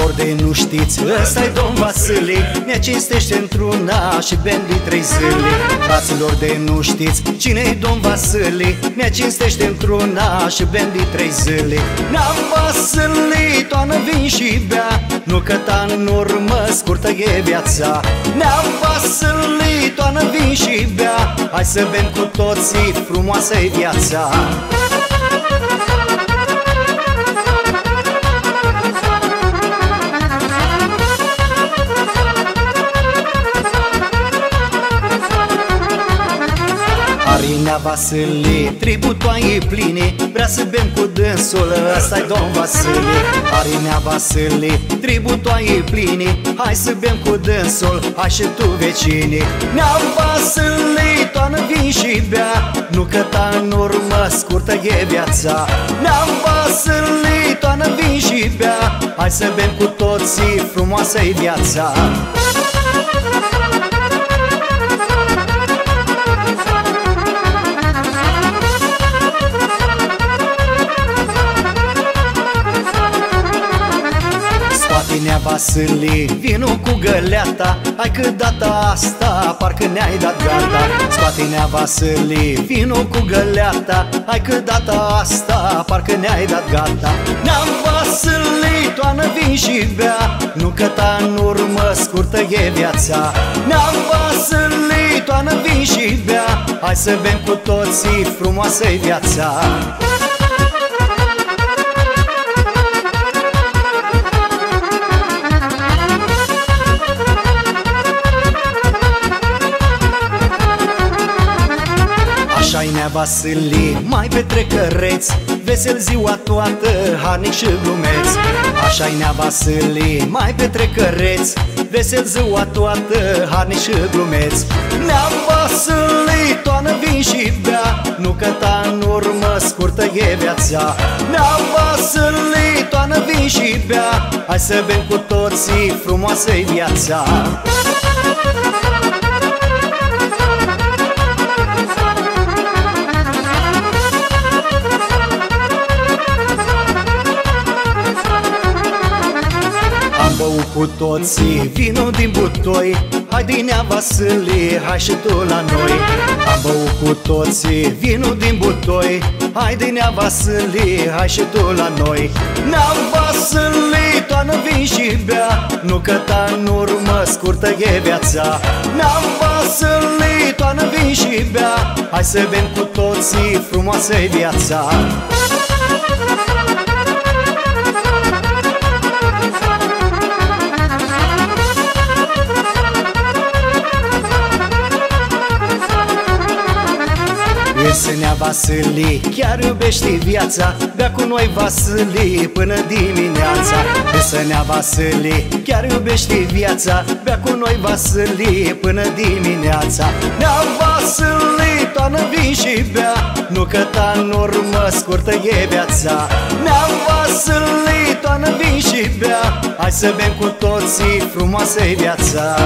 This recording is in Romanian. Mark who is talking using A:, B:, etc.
A: de nu știți. Ăsta e domn Vasile Ne cinstește într-una și bendi trei zile. Fraților de nu știți cine e domn Vasile? Ne cinstește într-una și bendi trei zile. Neam Vasile, toană vin și bea Nu că ta în urmă scurtă e viața. Neam Vasile, toană vin și bea Hai să bem cu toții, frumoasă e viața. Arinea Vasile, tributoaie pline Vrea să bem cu dânsul, ăsta i domn Vasile. Arinea Vasile, tributoaie pline Hai să bem cu dânsul, hai și tu vecine. Nea Vasile, toană vin și bea Nu că ta în urmă scurtă e viața. Nea Vasile, toană vin și bea Hai să bem cu toții, frumoasă e viața Vasile, vino cu găleata. Hai că data asta, parcă ne-ai dat gata. Scoate Nea Vasile, vino cu găleata. Hai că data asta, parcă ne-ai dat gata. Nea Vasile, toană vin și bea. Nu că ta în urmă scurtă e viața. Nea Vasile, toană vin și bea. Hai să bem cu toții, frumoasă-i viața Așa-i nea Vasile, mai petrecăreți Vesel ziua toată, harnic și glumeț Așa-i nea Vasile, mai petrecăreți Vesel ziua toată, harnic și glumeț Nea Vasile, toană vin și bea Nu că ta în urmă scurtă e viața. Nea Vasile, toană vin și bea Hai să bem cu toții, frumoasă-i viața. băut cu toții. Vinul din butoi Hai din Vasile, hai și tu la noi. Am băut cu toții vinul din butoi Hai din Vasile, hai și tu la noi. Nea Vasile, toană vin și bea Nu că ta în urmă scurtă e viața. Nea Vasile, toană vin și bea Hai să bem cu toții, frumoasă e viața Iesenia Vasile, chiar iubești viața Bea cu noi Vasile până dimineața. Iesenia Vasile, chiar iubești viața Bea cu noi Vasile până dimineața. Nea Vasile, toană vin și bea Nu că ta în urmă scurtă e viața. Nea Vasile, toană vin și bea Hai să bem cu toții, frumoasă e viața